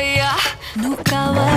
я. Ну кого?